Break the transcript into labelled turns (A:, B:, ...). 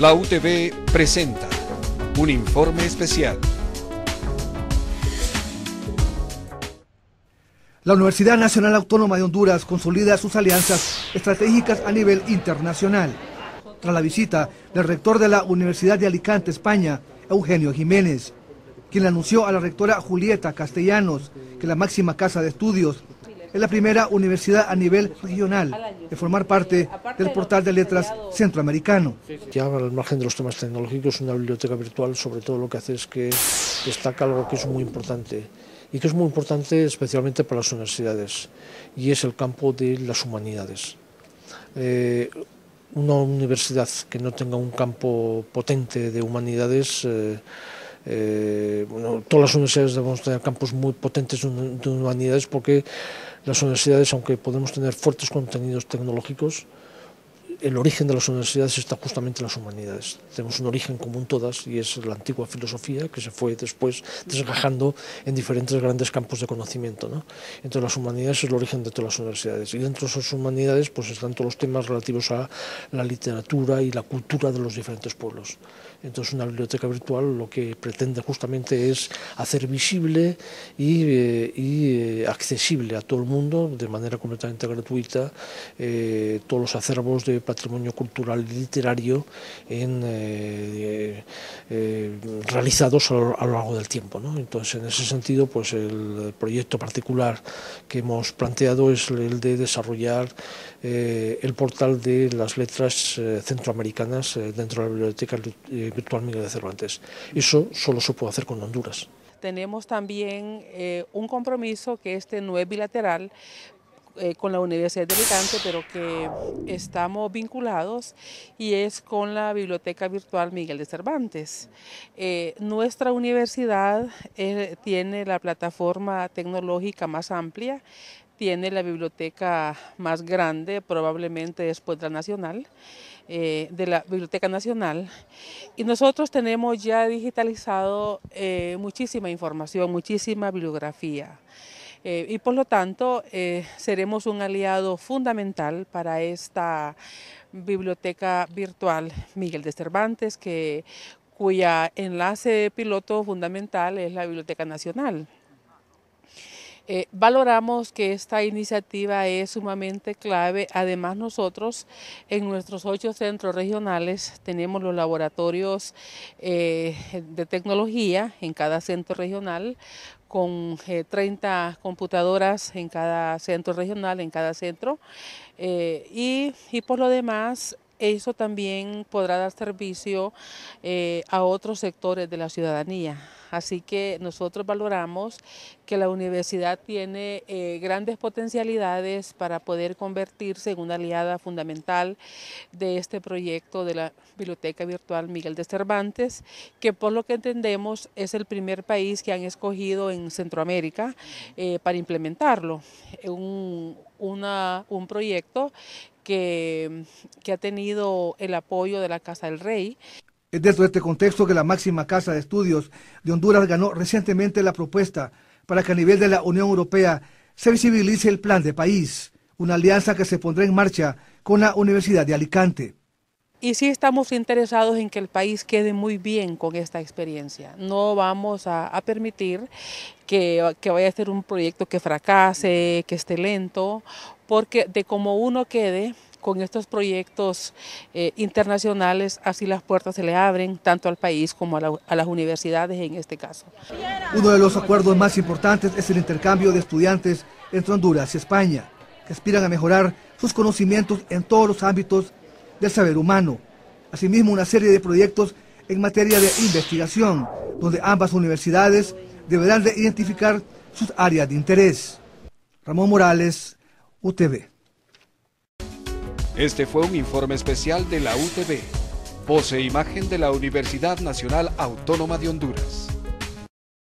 A: La UTV presenta un informe especial.
B: La Universidad Nacional Autónoma de Honduras consolida sus alianzas estratégicas a nivel internacional. Tras la visita del rector de la Universidad de Alicante, España, Eugenio Jiménez, quien anunció a la rectora Julieta Castellanos que la máxima casa de estudios es la primera universidad a nivel regional de formar parte del portal de letras centroamericano.
C: Ya al margen de los temas tecnológicos, una biblioteca virtual sobre todo lo que hace es que destaca algo que es muy importante y que es muy importante especialmente para las universidades y es el campo de las humanidades. Eh, una universidad que no tenga un campo potente de humanidades eh, eh, bueno, todas las universidades debemos tener campos muy potentes de humanidades porque las universidades, aunque podemos tener fuertes contenidos tecnológicos, el origen de las universidades está justamente en las humanidades. Tenemos un origen común todas y es la antigua filosofía que se fue después desgajando en diferentes grandes campos de conocimiento. ¿no? Entonces las humanidades es el origen de todas las universidades y dentro de esas humanidades pues están todos los temas relativos a la literatura y la cultura de los diferentes pueblos. Entonces una biblioteca virtual lo que pretende justamente es hacer visible y, eh, eh, accesible a todo el mundo de manera completamente gratuita eh, todos los acervos de patrimonio cultural y literario en, eh, eh, realizados a lo, largo del tiempo. Entonces, en ese sentido, pues el proyecto particular que hemos planteado es el de desarrollar eh, el portal de las letras eh, centroamericanas eh, dentro de la Biblioteca Virtual Miguel de Cervantes. Eso solo se puede hacer con Honduras.
D: Tenemos también un compromiso que este no es bilateral, eh, con la Universidad de Alicante, pero que estamos vinculados y es con la Biblioteca Virtual Miguel de Cervantes. Eh, nuestra universidad eh, tiene la plataforma tecnológica más amplia, tiene la biblioteca más grande, probablemente después de la nacional. Eh, de la Biblioteca Nacional y nosotros tenemos ya digitalizado eh, muchísima información, muchísima bibliografía. Eh, y por lo tanto eh, seremos un aliado fundamental para esta biblioteca virtual Miguel de Cervantes, que, cuya enlace piloto fundamental es la Biblioteca Nacional. Eh, valoramos que esta iniciativa es sumamente clave. Además, nosotros en nuestros ocho centros regionales tenemos los laboratorios de tecnología en cada centro regional con eh, 30 computadoras en cada centro regional, en cada centro. Eh, y, y por lo demás, eso también podrá dar servicio eh, a otros sectores de la ciudadanía. Así que nosotros valoramos que la universidad tiene eh, grandes potencialidades para poder convertirse en una aliada fundamental de este proyecto de la Biblioteca Virtual Miguel de Cervantes, que por lo que entendemos es el primer país que han escogido en Centroamérica eh, para implementarlo. Un, un proyecto que ha tenido el apoyo de la Casa del Rey.
B: Es dentro de este contexto que la máxima casa de estudios de Honduras ganó recientemente la propuesta para que a nivel de la Unión Europea se visibilice el plan de país, una alianza que se pondrá en marcha con la Universidad de Alicante.
D: Y sí estamos interesados en que el país quede muy bien con esta experiencia. No vamos a, permitir que, que, vaya a ser un proyecto que fracase, que esté lento, porque de como uno quede con estos proyectos eh, internacionales, así las puertas se le abren tanto al país como a, a, las universidades en este caso.
B: Uno de los acuerdos más importantes es el intercambio de estudiantes entre Honduras y España, que aspiran a mejorar sus conocimientos en todos los ámbitos del saber humano. Asimismo, una serie de proyectos en materia de investigación, donde ambas universidades deberán de identificar sus áreas de interés. Ramón Morales, UTV.
A: Este fue un informe especial de la UTV, voz e imagen de la Universidad Nacional Autónoma de Honduras.